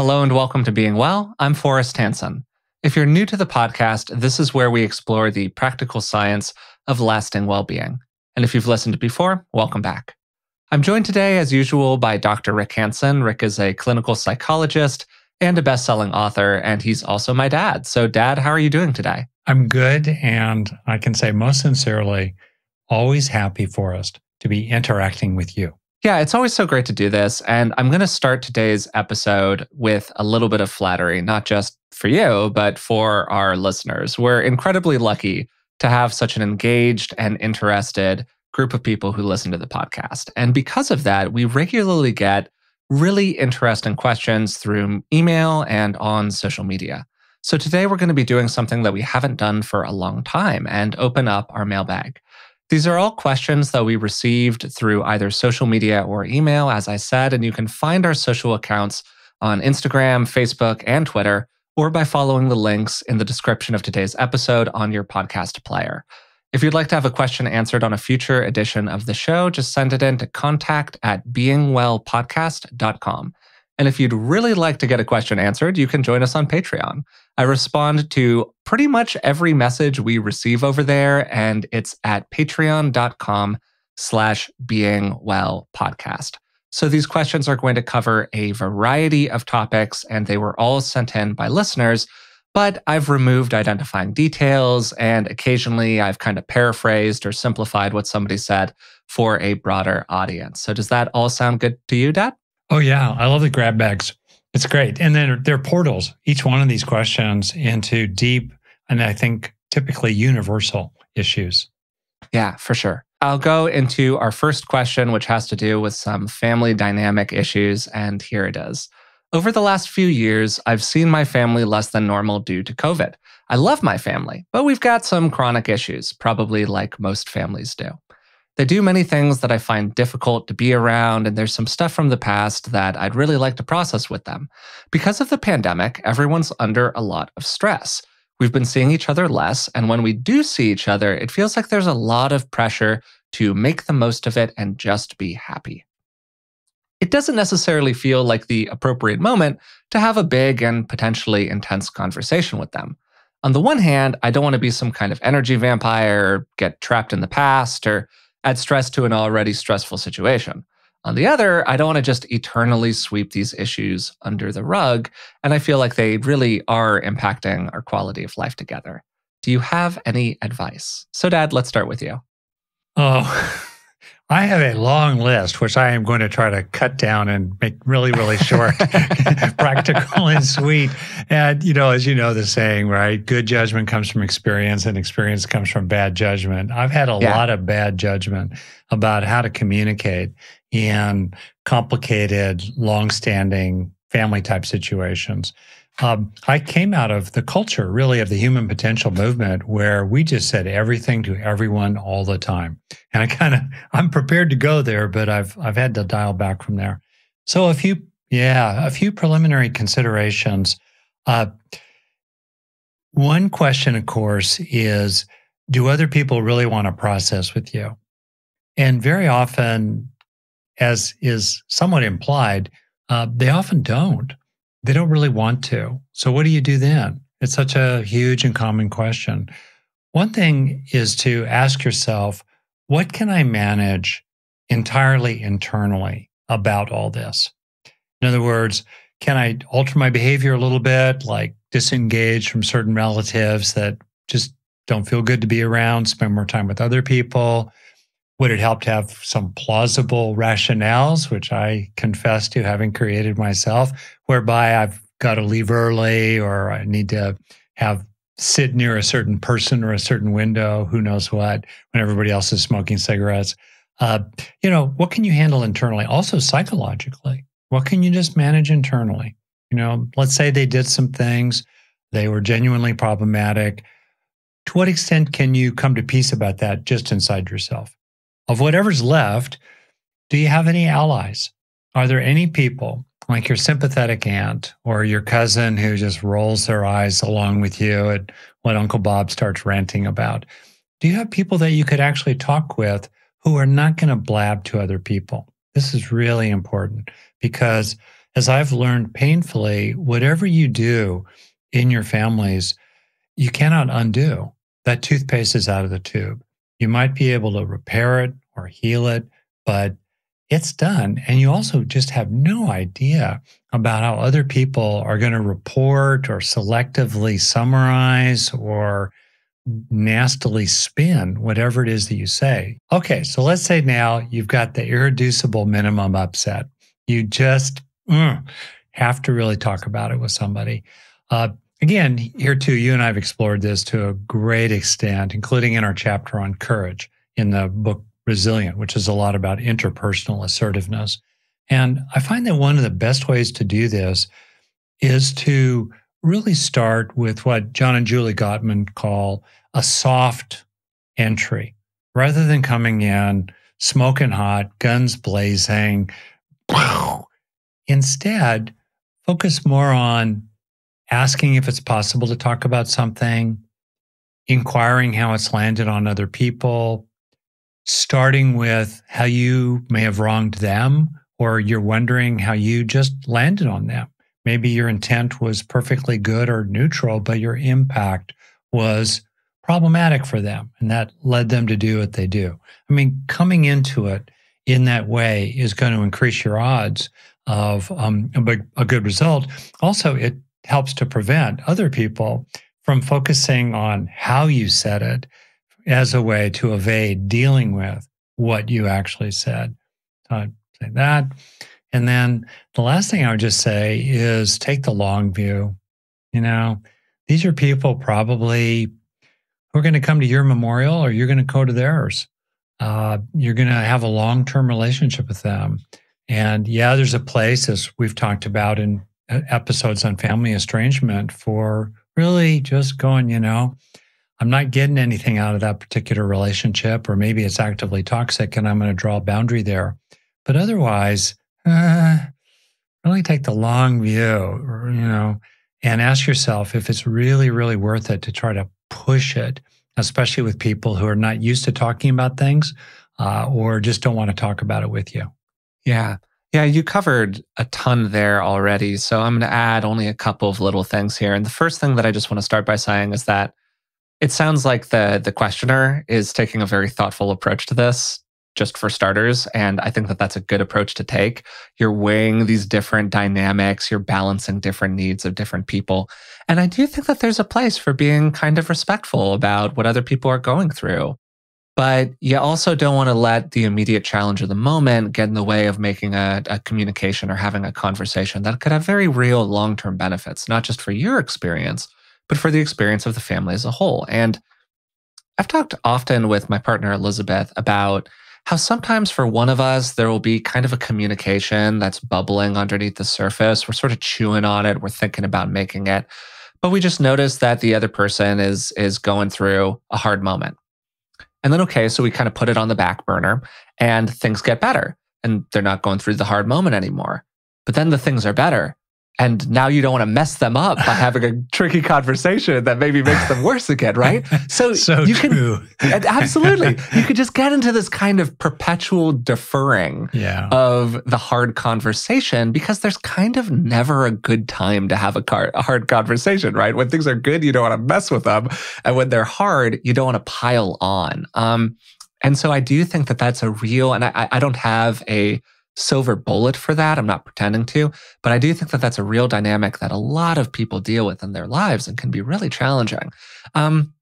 Hello and welcome to Being Well. I'm Forrest Hanson. If you're new to the podcast, this is where we explore the practical science of lasting well being. And if you've listened before, welcome back. I'm joined today, as usual, by Dr. Rick Hanson. Rick is a clinical psychologist and a best selling author, and he's also my dad. So, Dad, how are you doing today? I'm good. And I can say most sincerely, always happy, Forrest, to be interacting with you. Yeah, it's always so great to do this. And I'm going to start today's episode with a little bit of flattery, not just for you, but for our listeners. We're incredibly lucky to have such an engaged and interested group of people who listen to the podcast. And because of that, we regularly get really interesting questions through email and on social media. So today we're going to be doing something that we haven't done for a long time and open up our mailbag. These are all questions that we received through either social media or email, as I said, and you can find our social accounts on Instagram, Facebook, and Twitter, or by following the links in the description of today's episode on your podcast player. If you'd like to have a question answered on a future edition of the show, just send it in to contact at beingwellpodcast.com. And if you'd really like to get a question answered, you can join us on Patreon. I respond to pretty much every message we receive over there, and it's at patreon.com slash being well podcast. So these questions are going to cover a variety of topics, and they were all sent in by listeners. But I've removed identifying details, and occasionally I've kind of paraphrased or simplified what somebody said for a broader audience. So, does that all sound good to you, Dad? Oh, yeah. I love the grab bags. It's great. And then they're portals, each one of these questions into deep and I think typically universal issues. Yeah, for sure. I'll go into our first question, which has to do with some family dynamic issues. And here it is. Over the last few years, I've seen my family less than normal due to COVID. I love my family, but we've got some chronic issues, probably like most families do. They do many things that I find difficult to be around, and there's some stuff from the past that I'd really like to process with them. Because of the pandemic, everyone's under a lot of stress. We've been seeing each other less, and when we do see each other, it feels like there's a lot of pressure to make the most of it and just be happy. It doesn't necessarily feel like the appropriate moment to have a big and potentially intense conversation with them. On the one hand, I don't want to be some kind of energy vampire or get trapped in the past or add stress to an already stressful situation. On the other, I don't want to just eternally sweep these issues under the rug, and I feel like they really are impacting our quality of life together. Do you have any advice? So, Dad, let's start with you. Oh, I have a long list, which I am going to try to cut down and make really, really short, practical and sweet. And, you know, as you know, the saying, right? Good judgment comes from experience and experience comes from bad judgment. I've had a yeah. lot of bad judgment about how to communicate in complicated, long-standing family type situations. Um, I came out of the culture really of the human potential movement where we just said everything to everyone all the time. And I kind of, I'm prepared to go there, but I've, I've had to dial back from there. So a few, yeah, a few preliminary considerations. Uh, one question, of course, is do other people really want to process with you? And very often, as is somewhat implied, uh, they often don't they don't really want to. So, what do you do then? It's such a huge and common question. One thing is to ask yourself, what can I manage entirely internally about all this? In other words, can I alter my behavior a little bit, like disengage from certain relatives that just don't feel good to be around, spend more time with other people? Would it help to have some plausible rationales, which I confess to having created myself, whereby I've got to leave early or I need to have sit near a certain person or a certain window, who knows what, when everybody else is smoking cigarettes? Uh, you know, what can you handle internally? Also, psychologically, what can you just manage internally? You know, let's say they did some things, they were genuinely problematic. To what extent can you come to peace about that just inside yourself? Of whatever's left, do you have any allies? Are there any people like your sympathetic aunt or your cousin who just rolls their eyes along with you at what Uncle Bob starts ranting about? Do you have people that you could actually talk with who are not going to blab to other people? This is really important because as I've learned painfully, whatever you do in your families, you cannot undo. That toothpaste is out of the tube. You might be able to repair it or heal it, but it's done. And you also just have no idea about how other people are going to report or selectively summarize or nastily spin whatever it is that you say. Okay, so let's say now you've got the irreducible minimum upset. You just mm, have to really talk about it with somebody. Uh, again, here too, you and I have explored this to a great extent, including in our chapter on courage in the book Resilient, which is a lot about interpersonal assertiveness. And I find that one of the best ways to do this is to really start with what John and Julie Gottman call a soft entry rather than coming in smoking hot, guns blazing. Instead, focus more on asking if it's possible to talk about something, inquiring how it's landed on other people, starting with how you may have wronged them, or you're wondering how you just landed on them. Maybe your intent was perfectly good or neutral, but your impact was problematic for them. And that led them to do what they do. I mean, coming into it in that way is going to increase your odds of um, a, big, a good result. Also, it helps to prevent other people from focusing on how you said it as a way to evade dealing with what you actually said. So I'd say that. And then the last thing I would just say is take the long view. You know, these are people probably who are going to come to your memorial or you're going to go to theirs. Uh, you're going to have a long term relationship with them. And yeah, there's a place, as we've talked about in uh, episodes on family estrangement, for really just going, you know, I'm not getting anything out of that particular relationship, or maybe it's actively toxic and I'm going to draw a boundary there. But otherwise, uh, really take the long view, you know, and ask yourself if it's really, really worth it to try to push it, especially with people who are not used to talking about things uh, or just don't want to talk about it with you. Yeah. Yeah, you covered a ton there already. So I'm going to add only a couple of little things here. And the first thing that I just want to start by saying is that it sounds like the the questioner is taking a very thoughtful approach to this just for starters. And I think that that's a good approach to take. You're weighing these different dynamics, you're balancing different needs of different people. And I do think that there's a place for being kind of respectful about what other people are going through. But you also don't want to let the immediate challenge of the moment get in the way of making a, a communication or having a conversation that could have very real long term benefits, not just for your experience, but for the experience of the family as a whole. And I've talked often with my partner, Elizabeth, about how sometimes for one of us, there will be kind of a communication that's bubbling underneath the surface. We're sort of chewing on it, we're thinking about making it. But we just notice that the other person is is going through a hard moment. And then okay, so we kind of put it on the back burner and things get better and they're not going through the hard moment anymore. But then the things are better and now you don't want to mess them up by having a tricky conversation that maybe makes them worse again, right? So, so you true. can absolutely you could just get into this kind of perpetual deferring yeah. of the hard conversation because there's kind of never a good time to have a, car, a hard conversation, right? When things are good, you don't want to mess with them, and when they're hard, you don't want to pile on. Um, and so I do think that that's a real, and I, I don't have a silver bullet for that. I'm not pretending to, but I do think that that's a real dynamic that a lot of people deal with in their lives and can be really challenging. Um,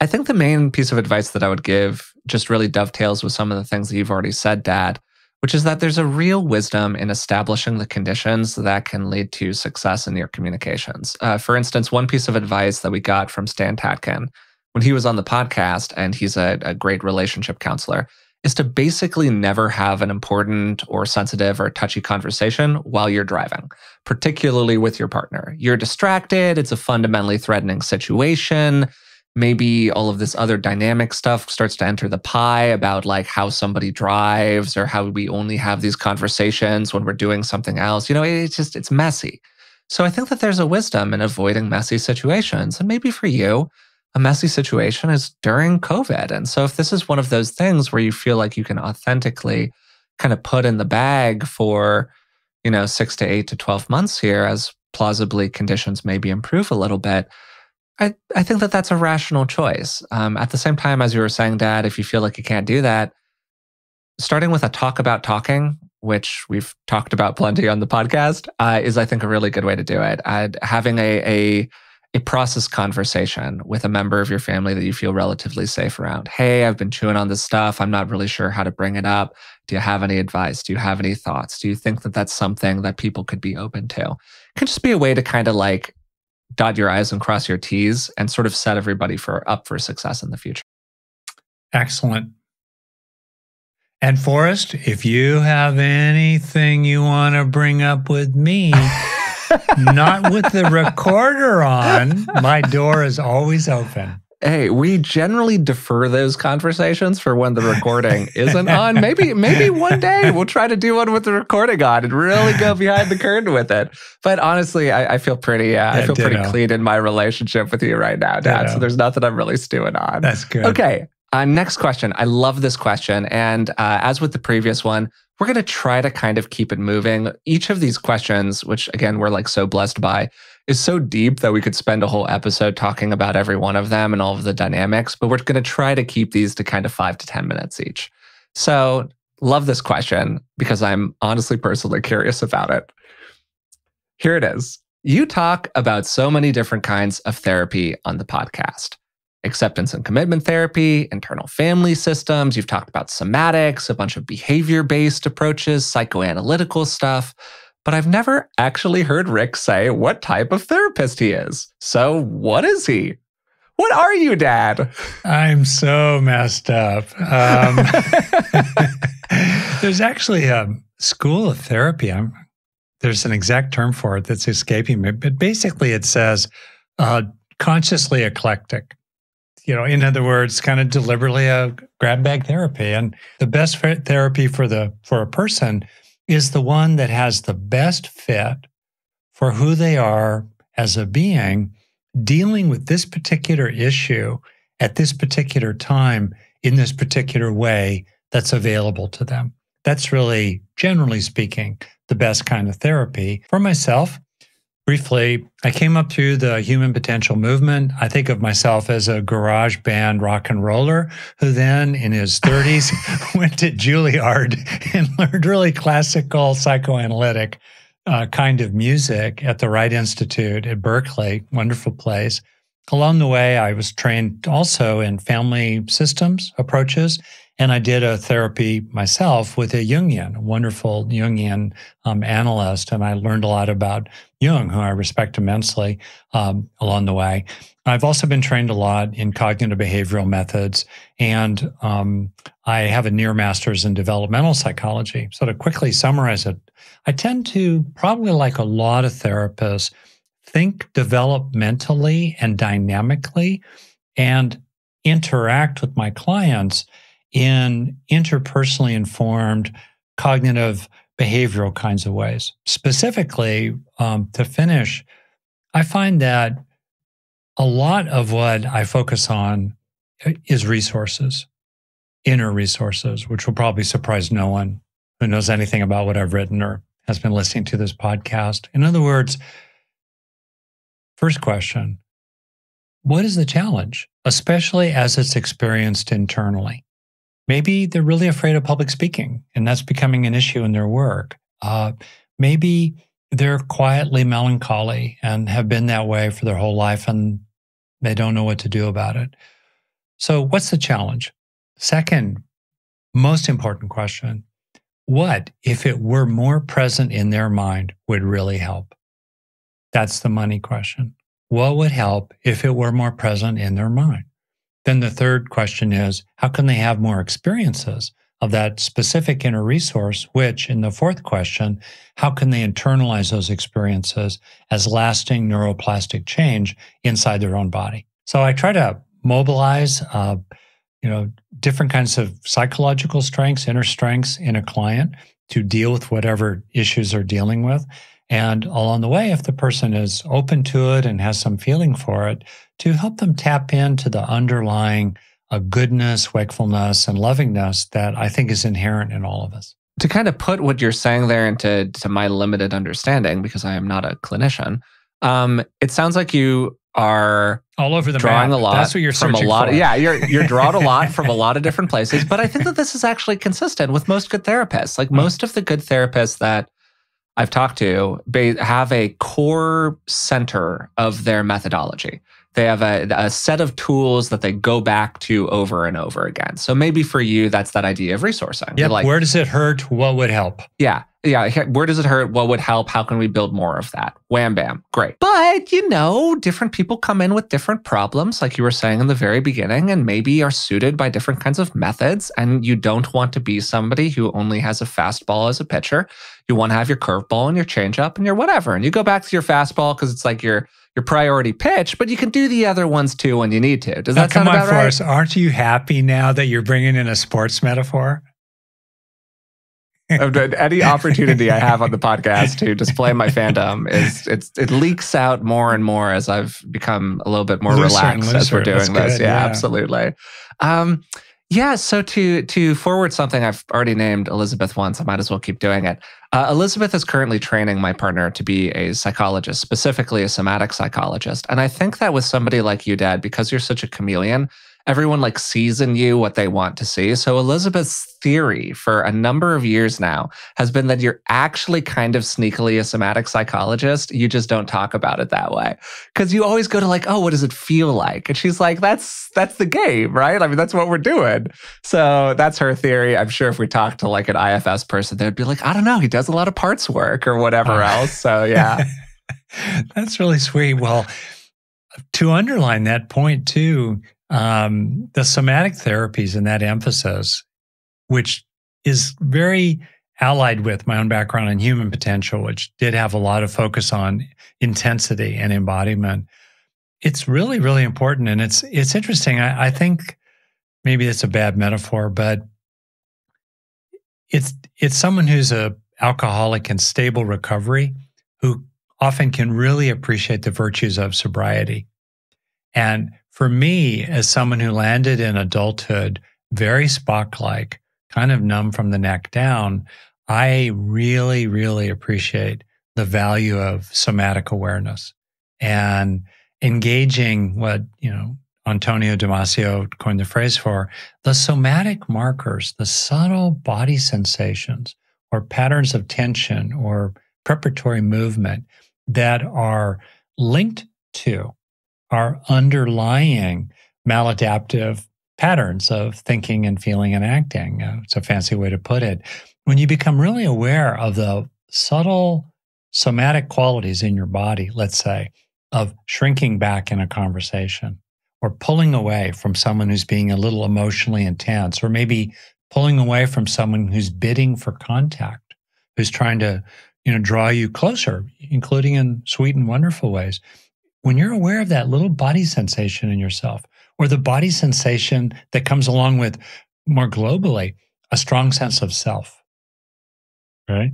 I think the main piece of advice that I would give just really dovetails with some of the things that you've already said, Dad, which is that there's a real wisdom in establishing the conditions that can lead to success in your communications. Uh, for instance, one piece of advice that we got from Stan Tatkin when he was on the podcast, and he's a, a great relationship counselor, is to basically never have an important or sensitive or touchy conversation while you're driving, particularly with your partner. You're distracted, it's a fundamentally threatening situation. Maybe all of this other dynamic stuff starts to enter the pie about like how somebody drives or how we only have these conversations when we're doing something else. You know, it's just, it's messy. So I think that there's a wisdom in avoiding messy situations. And maybe for you, a messy situation is during COVID. And so, if this is one of those things where you feel like you can authentically kind of put in the bag for, you know, six to eight to 12 months here as plausibly conditions maybe improve a little bit. I, I think that that's a rational choice. Um, at the same time, as you were saying, Dad, if you feel like you can't do that, starting with a talk about talking, which we've talked about plenty on the podcast, uh, is I think a really good way to do it. I'd, having a, a a process conversation with a member of your family that you feel relatively safe around. Hey, I've been chewing on this stuff. I'm not really sure how to bring it up. Do you have any advice? Do you have any thoughts? Do you think that that's something that people could be open to? It can just be a way to kind of like dot your I's and cross your T's and sort of set everybody for up for success in the future. Excellent. And Forrest, if you have anything you want to bring up with me, not with the recorder on. My door is always open. Hey, we generally defer those conversations for when the recording isn't on. Maybe, maybe one day we'll try to do one with the recording on and really go behind the curtain with it. But honestly, I, I feel pretty, uh, yeah, I feel ditto. pretty clean in my relationship with you right now, Dad. Ditto. So there's nothing I'm really stewing on. That's good. Okay. Uh, next question. I love this question. And uh, as with the previous one, we're going to try to kind of keep it moving. Each of these questions, which again, we're like so blessed by, is so deep that we could spend a whole episode talking about every one of them and all of the dynamics, but we're going to try to keep these to kind of five to 10 minutes each. So, love this question because I'm honestly personally curious about it. Here it is. You talk about so many different kinds of therapy on the podcast acceptance and commitment therapy, internal family systems. You've talked about somatics, a bunch of behavior based approaches, psychoanalytical stuff. But I've never actually heard Rick say what type of therapist he is. So, what is he? What are you, Dad? I'm so messed up. Um, there's actually a school of therapy. I'm, there's an exact term for it that's escaping me, but basically it says uh, consciously eclectic you know, in other words, kind of deliberately a grab bag therapy. And the best therapy for the for a person is the one that has the best fit for who they are as a being dealing with this particular issue at this particular time in this particular way that's available to them. That's really, generally speaking, the best kind of therapy. For myself, briefly, I came up through the human potential movement. I think of myself as a garage band rock and roller who then in his 30s went to Juilliard and learned really classical psychoanalytic uh, kind of music at the Wright Institute at Berkeley, wonderful place. Along the way, I was trained also in family systems approaches and I did a therapy myself with a Jungian, a wonderful Jungian um, analyst. And I learned a lot about Jung, who I respect immensely um, along the way. I've also been trained a lot in cognitive behavioral methods. And um, I have a near master's in developmental psychology. So to quickly summarize it, I tend to probably like a lot of therapists think developmentally and dynamically and interact with my clients in interpersonally informed cognitive behavioral kinds of ways. Specifically, um, to finish, I find that a lot of what I focus on uh, is resources, inner resources, which will probably surprise no one who knows anything about what I've written or has been listening to this podcast. In other words, first question What is the challenge, especially as it's experienced internally? Maybe they're really afraid of public speaking, and that's becoming an issue in their work. Uh, maybe they're quietly melancholy and have been that way for their whole life, and they don't know what to do about it. So, what's the challenge? Second, most important question what if it were more present in their mind would really help? That's the money question. What would help if it were more present in their mind? Then the third question is how can they have more experiences of that specific inner resource? Which, in the fourth question, how can they internalize those experiences as lasting neuroplastic change inside their own body? So I try to mobilize, uh, you know, different kinds of psychological strengths, inner strengths in a client to deal with whatever issues they're dealing with. And along the way, if the person is open to it and has some feeling for it, to help them tap into the underlying uh, goodness, wakefulness, and lovingness that I think is inherent in all of us. to kind of put what you're saying there into to my limited understanding, because I am not a clinician, um, it sounds like you are all over the drawing map. a lot That's what you're from a lot. for. yeah, you're you're drawing a lot from a lot of different places. But I think that this is actually consistent with most good therapists. Like most of the good therapists that I've talked to have a core center of their methodology. They have a, a set of tools that they go back to over and over again. So maybe for you, that's that idea of resourcing. You're like, Where does it hurt? What would help? yeah, yeah. Where does it hurt? What would help? How can we build more of that? Wham bam. Great. But, you know, different people come in with different problems, like you were saying in the very beginning, and maybe are suited by different kinds of methods. And you don't want to be somebody who only has a fastball as a pitcher. You want to have your curveball and your changeup and your whatever. And you go back to your fastball because it's like your your priority pitch, but you can do the other ones too when you need to. Does Now, that come sound on, about right? Forrest. Aren't you happy now that you're bringing in a sports metaphor? any opportunity I have on the podcast to display my fandom is it's it leaks out more and more as I've become a little bit more Looser relaxed as we're doing this. Yeah, yeah. absolutely. Um, yeah, so to to forward something I've already named Elizabeth once, I might as well keep doing it. Uh, Elizabeth is currently training my partner to be a psychologist, specifically a somatic psychologist, and I think that with somebody like you, Dad, because you're such a chameleon, everyone like sees in you what they want to see. So Elizabeth's theory for a number of years now has been that you're actually kind of sneakily a somatic psychologist. You just don't talk about it that way. Cause you always go to like, oh, what does it feel like? And she's like, that's that's the game, right? I mean, that's what we're doing. So that's her theory. I'm sure if we talked to like an IFS person, they'd be like, I don't know, he does a lot of parts work or whatever else. So yeah. That's really sweet. Well, to underline that point too, um, the somatic therapies and that emphasis, which is very allied with my own background in human potential, which did have a lot of focus on intensity and embodiment. It's really, really important. And it's it's interesting. I, I think maybe it's a bad metaphor, but it's it's someone who's a alcoholic in stable recovery who often can really appreciate the virtues of sobriety. And for me, as someone who landed in adulthood very Spock like, kind of numb from the neck down, I really, really appreciate the value of somatic awareness and engaging what, you know, Antonio Damasio coined the phrase for the somatic markers, the subtle body sensations or patterns of tension or preparatory movement that are linked to our underlying maladaptive patterns of thinking and feeling and acting. Uh, it's a fancy way to put it. When you become really aware of the subtle somatic qualities in your body, let's say, of shrinking back in a conversation or pulling away from someone who's being a little emotionally intense, or maybe pulling away from someone who's bidding for contact, who's trying to you know draw you closer including in sweet and wonderful ways when you're aware of that little body sensation in yourself or the body sensation that comes along with more globally a strong sense of self. Right?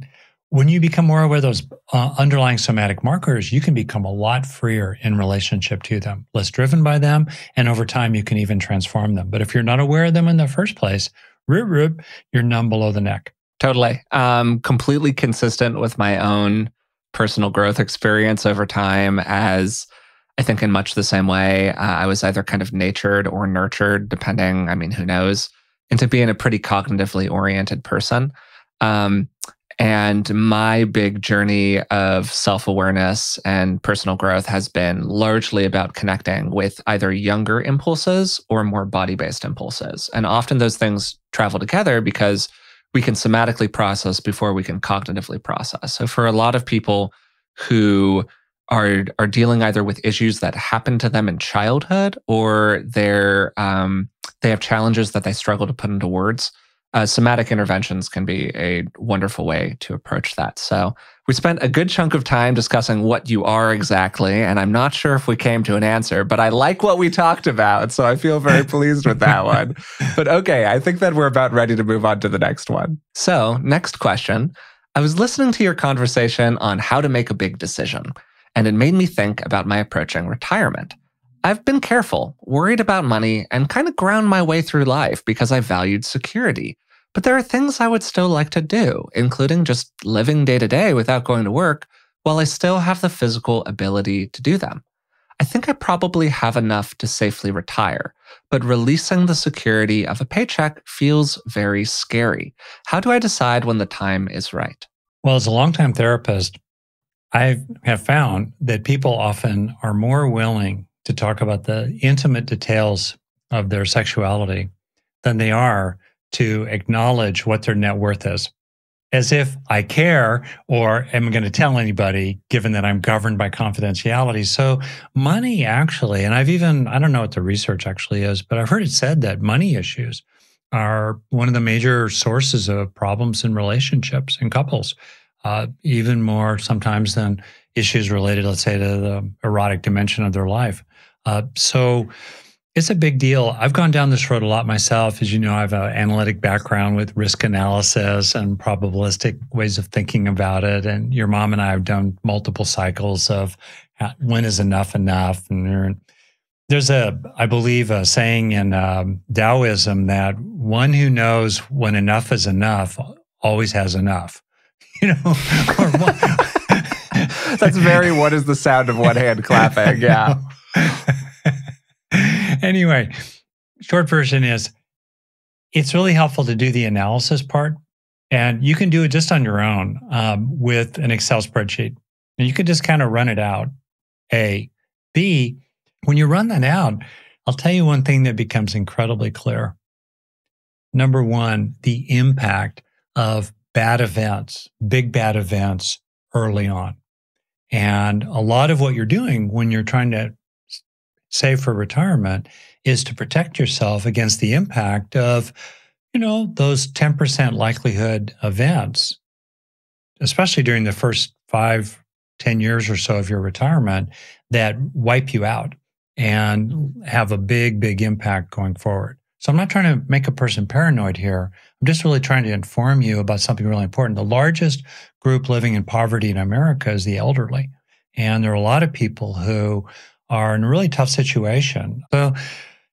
When you become more aware of those uh, underlying somatic markers you can become a lot freer in relationship to them less driven by them and over time you can even transform them. But if you're not aware of them in the first place root root you're numb below the neck. Totally. Um, completely consistent with my own personal growth experience over time, as I think in much the same way, uh, I was either kind of natured or nurtured, depending, I mean, who knows, into being a pretty cognitively oriented person. Um, and my big journey of self awareness and personal growth has been largely about connecting with either younger impulses or more body based impulses. And often those things travel together because we can somatically process before we can cognitively process. So for a lot of people who are are dealing either with issues that happen to them in childhood or they're um, they have challenges that they struggle to put into words, uh, somatic interventions can be a wonderful way to approach that. So we spent a good chunk of time discussing what you are exactly, and I'm not sure if we came to an answer, but I like what we talked about, so I feel very pleased with that one. But okay, I think that we're about ready to move on to the next one. So, next question. I was listening to your conversation on how to make a big decision, and it made me think about my approaching retirement. I've been careful, worried about money, and kind of ground my way through life because I valued security. But there are things I would still like to do, including just living day to day without going to work while I still have the physical ability to do them. I think I probably have enough to safely retire, but releasing the security of a paycheck feels very scary. How do I decide when the time is right? Well, as a longtime therapist, I have found that people often are more willing to talk about the intimate details of their sexuality than they are to acknowledge what their net worth is. As if I care or am going to tell anybody, given that I'm governed by confidentiality. So, money actually, and I've even, I don't know what the research actually is, but I've heard it said that money issues are one of the major sources of problems in relationships and couples, uh, even more sometimes than issues related, let's say, to the erotic dimension of their life. Uh, so, it's a big deal. I've gone down this road a lot myself. As you know, I have an analytic background with risk analysis and probabilistic ways of thinking about it. And your mom and I have done multiple cycles of when is enough enough. And there's a, I believe, a saying in um, Taoism that one who knows when enough is enough always has enough. You know, that's very. What is the sound of one hand clapping? Yeah. anyway, short version is it's really helpful to do the analysis part. And you can do it just on your own um, with an Excel spreadsheet. And you can just kind of run it out. A. B, when you run that out, I'll tell you one thing that becomes incredibly clear. Number one, the impact of bad events, big bad events early on. And a lot of what you're doing when you're trying to save for retirement is to protect yourself against the impact of, you know, those 10% likelihood events, especially during the first five, 10 years or so of your retirement that wipe you out and have a big, big impact going forward. So I'm not trying to make a person paranoid here. I'm just really trying to inform you about something really important. The largest group living in poverty in America is the elderly. And there are a lot of people who are in a really tough situation. So,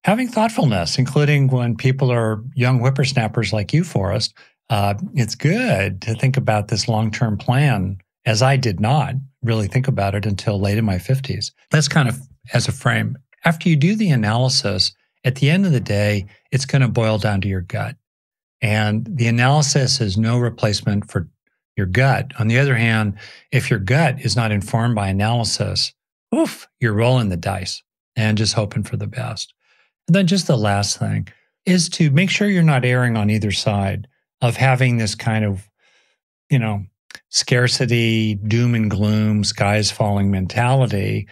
having thoughtfulness, including when people are young whippersnappers like you, Forrest, uh, it's good to think about this long term plan, as I did not really think about it until late in my 50s. That's kind of as a frame. After you do the analysis, at the end of the day, it's going to boil down to your gut. And the analysis is no replacement for your gut. On the other hand, if your gut is not informed by analysis, oof, you're rolling the dice and just hoping for the best. And then just the last thing is to make sure you're not erring on either side of having this kind of, you know, scarcity, doom and gloom, skies falling mentality.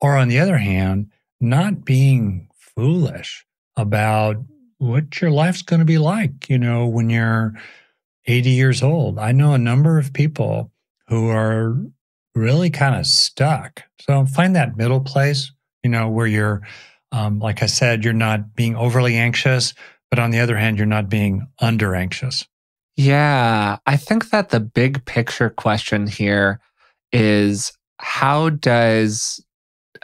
Or on the other hand, not being foolish about what your life's going to be like, you know, when you're 80 years old. I know a number of people who are really kind of stuck. So find that middle place, you know, where you're, um, like I said, you're not being overly anxious, but on the other hand, you're not being under anxious. Yeah. I think that the big picture question here is how does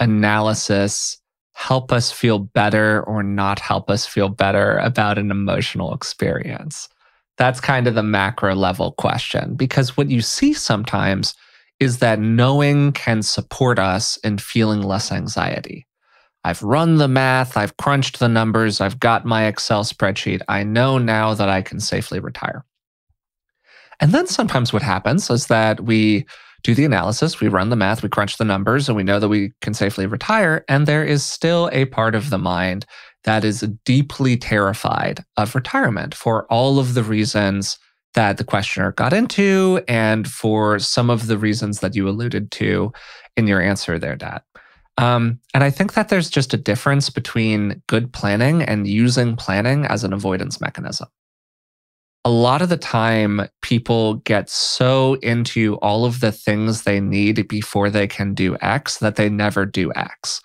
analysis help us feel better or not help us feel better about an emotional experience? That's kind of the macro level question because what you see sometimes is that knowing can support us in feeling less anxiety. I've run the math, I've crunched the numbers, I've got my Excel spreadsheet. I know now that I can safely retire. And then sometimes what happens is that we do the analysis, we run the math, we crunch the numbers, and we know that we can safely retire. And there is still a part of the mind that is deeply terrified of retirement for all of the reasons that the questioner got into and for some of the reasons that you alluded to in your answer there, Dad. Um, and I think that there's just a difference between good planning and using planning as an avoidance mechanism. A lot of the time, people get so into all of the things they need before they can do X that they never do X.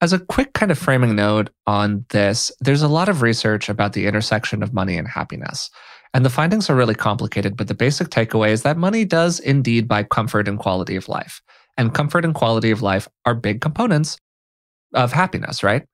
As a quick kind of framing note on this, there's a lot of research about the intersection of money and happiness. And the findings are really complicated, but the basic takeaway is that money does indeed buy comfort and quality of life. And comfort and quality of life are big components of happiness, right?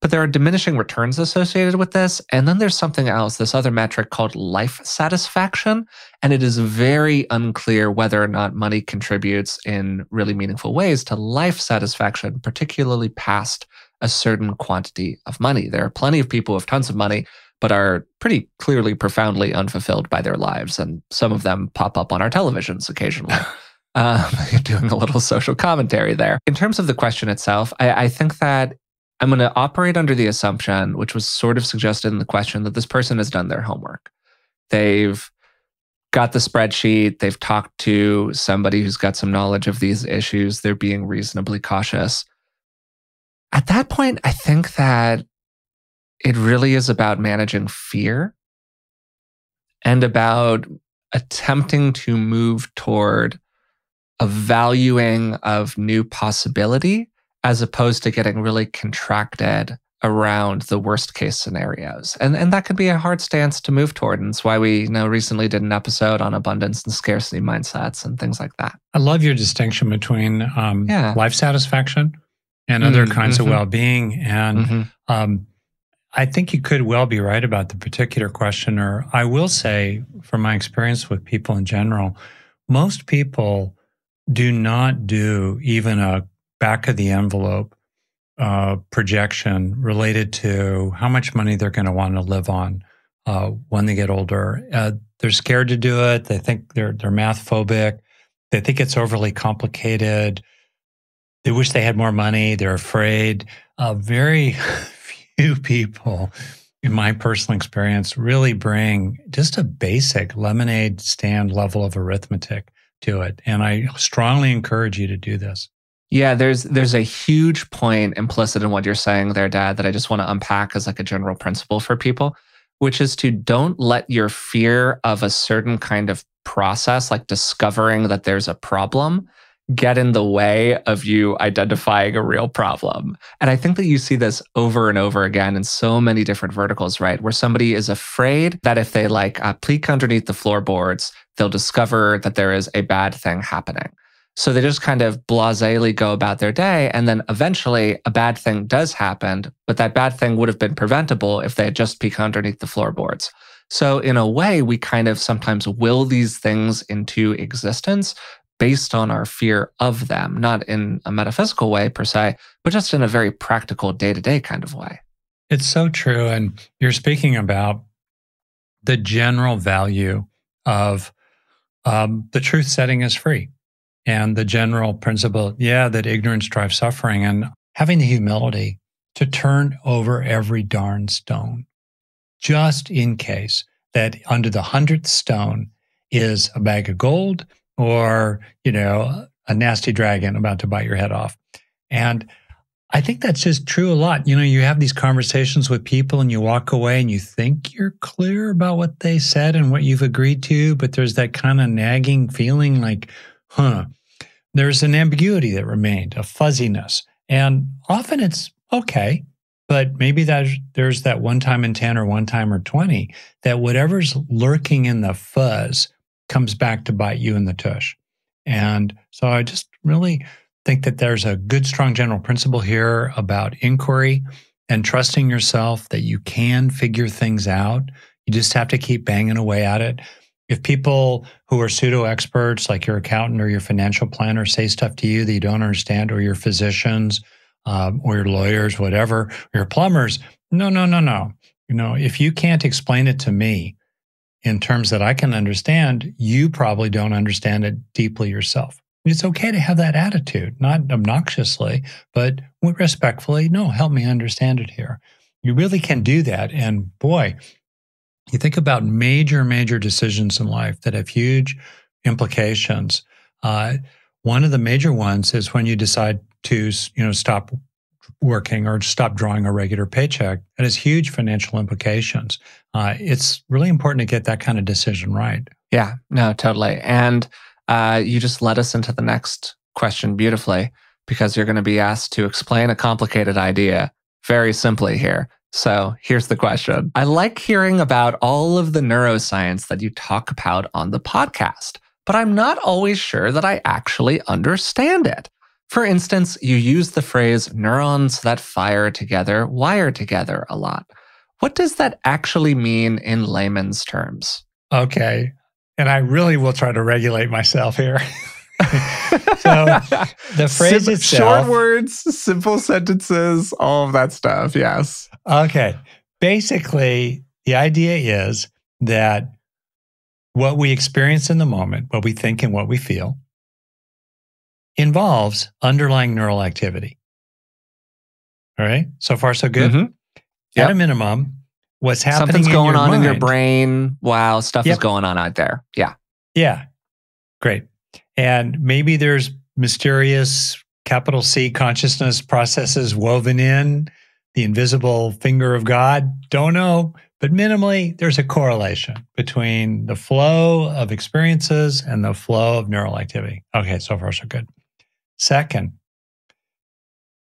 But there are diminishing returns associated with this. And then there's something else, this other metric called life satisfaction. And it is very unclear whether or not money contributes in really meaningful ways to life satisfaction, particularly past a certain quantity of money. There are plenty of people with tons of money, but are pretty clearly profoundly unfulfilled by their lives. And some of them pop up on our televisions occasionally. um, doing a little social commentary there. In terms of the question itself, I, I think that I'm going to operate under the assumption, which was sort of suggested in the question, that this person has done their homework. They've got the spreadsheet, they've talked to somebody who's got some knowledge of these issues, they're being reasonably cautious. At that point, I think that it really is about managing fear and about attempting to move toward a valuing of new possibility as opposed to getting really contracted around the worst case scenarios. And and that can be a hard stance to move toward. And it's why we you know recently did an episode on abundance and scarcity mindsets and things like that. I love your distinction between um, yeah. life satisfaction and other mm-hmm. kinds of mm-hmm. well-being. And mm-hmm. um, I think you could well be right about the particular questioner. I will say, from my experience with people in general, most people do not do even a back of the envelope uh, projection related to how much money they're going to want to live on uh, when they get older. Uh, they're scared to do it. They think they're they're math phobic. They think it's overly complicated. They wish they had more money. They're afraid. Uh, very few people, in my personal experience, really bring just a basic lemonade stand level of arithmetic to it. And I strongly encourage you to do this. Yeah, there's there's a huge point implicit in what you're saying there, Dad, that I just want to unpack as like a general principle for people, which is to don't let your fear of a certain kind of process, like discovering that there's a problem, get in the way of you identifying a real problem. And I think that you see this over and over again in so many different verticals, right? Where somebody is afraid that if they like uh, underneath the floorboards, they'll discover that there is a bad thing happening. So they just kind of blasely go about their day. And then eventually a bad thing does happen, but that bad thing would have been preventable if they had just peeked underneath the floorboards. So in a way, we kind of sometimes will these things into existence based on our fear of them, not in a metaphysical way per se, but just in a very practical day to day kind of way. It's so true. And you're speaking about the general value of um, the truth setting is free and the general principle, yeah, that ignorance drives suffering and having the humility to turn over every darn stone just in case that under the hundredth stone is a bag of gold or, you know, a nasty dragon about to bite your head off. And I think that's just true a lot. You know, you have these conversations with people and you walk away and you think you're clear about what they said and what you've agreed to, but there's that kind of nagging feeling like, huh, there's an ambiguity that remained, a fuzziness. And often it's okay, but maybe that there's that one time in 10 or one time or 20 that whatever's lurking in the fuzz comes back to bite you in the tush. And so I just really think that there's a good, strong general principle here about inquiry and trusting yourself that you can figure things out. You just have to keep banging away at it. If people who are pseudo experts, like your accountant or your financial planner, say stuff to you that you don't understand, or your physicians, um, or your lawyers, whatever, or your plumbers, no, no, no, no. You know, if you can't explain it to me in terms that I can understand, you probably don't understand it deeply yourself. It's okay to have that attitude, not obnoxiously, but respectfully. No, help me understand it here. You really can do that. And boy, you think about major, major decisions in life that have huge implications. Uh, one of the major ones is when you decide to, you know, stop working or stop drawing a regular paycheck. That has huge financial implications. Uh, it's really important to get that kind of decision right. Yeah, no, totally. And uh, you just led us into the next question beautifully because you're going to be asked to explain a complicated idea very simply here. So here's the question I like hearing about all of the neuroscience that you talk about on the podcast, but I'm not always sure that I actually understand it. For instance, you use the phrase neurons that fire together wire together a lot. What does that actually mean in layman's terms? Okay. And I really will try to regulate myself here. so the phrase Sim- itself, short words, simple sentences, all of that stuff. Yes. Okay. Basically, the idea is that what we experience in the moment, what we think and what we feel, involves underlying neural activity. All right. So far, so good. Mm-hmm. Yep. At a minimum, what's happening Something's going on mind, in your brain while stuff yep. is going on out there. Yeah. Yeah. Great. And maybe there's mysterious capital C consciousness processes woven in, the invisible finger of God. Don't know. But minimally, there's a correlation between the flow of experiences and the flow of neural activity. Okay, so far, so good. Second,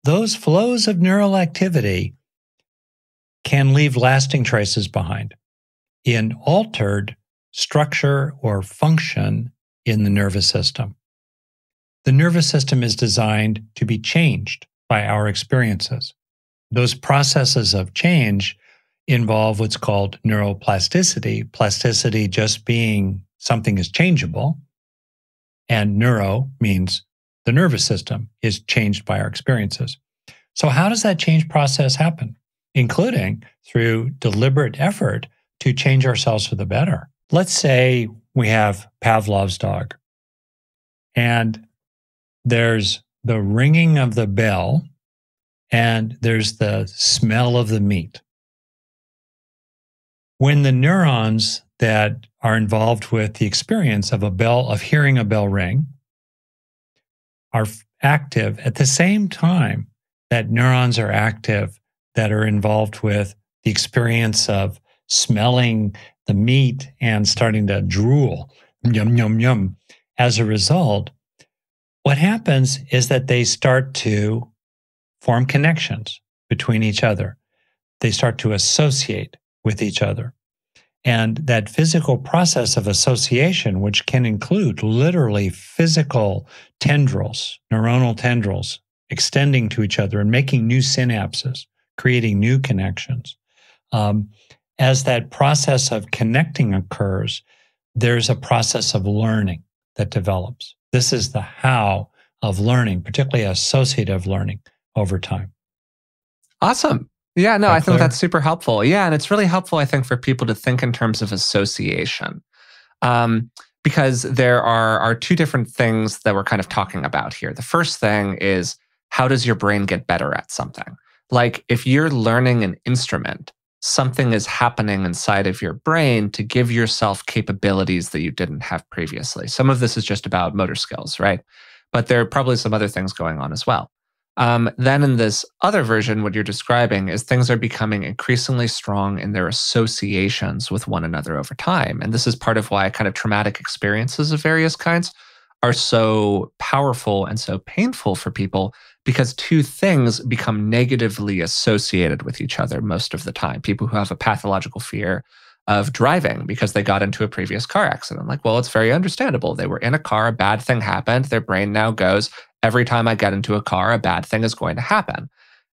those flows of neural activity can leave lasting traces behind in altered structure or function in the nervous system. The nervous system is designed to be changed by our experiences. Those processes of change involve what's called neuroplasticity, plasticity just being something is changeable, and neuro means the nervous system is changed by our experiences. So, how does that change process happen? Including through deliberate effort to change ourselves for the better. Let's say we have Pavlov's dog, and there's the ringing of the bell, and there's the smell of the meat. When the neurons that are involved with the experience of a bell, of hearing a bell ring, are active at the same time that neurons are active that are involved with the experience of smelling the meat and starting to drool, yum, yum, yum. As a result, what happens is that they start to form connections between each other. They start to associate with each other. And that physical process of association, which can include literally physical tendrils, neuronal tendrils, extending to each other and making new synapses, creating new connections. Um, as that process of connecting occurs, there's a process of learning that develops. This is the how of learning, particularly associative learning over time. Awesome. Yeah, no, I think that's super helpful. Yeah, and it's really helpful, I think, for people to think in terms of association. Um, because there are, are two different things that we're kind of talking about here. The first thing is how does your brain get better at something? Like if you're learning an instrument, something is happening inside of your brain to give yourself capabilities that you didn't have previously. Some of this is just about motor skills, right? But there are probably some other things going on as well. Um, then in this other version, what you're describing is things are becoming increasingly strong in their associations with one another over time. And this is part of why kind of traumatic experiences of various kinds are so powerful and so painful for people because two things become negatively associated with each other most of the time. People who have a pathological fear of driving because they got into a previous car accident. Like, well, it's very understandable. They were in a car, a bad thing happened. Their brain now goes, every time I get into a car, a bad thing is going to happen.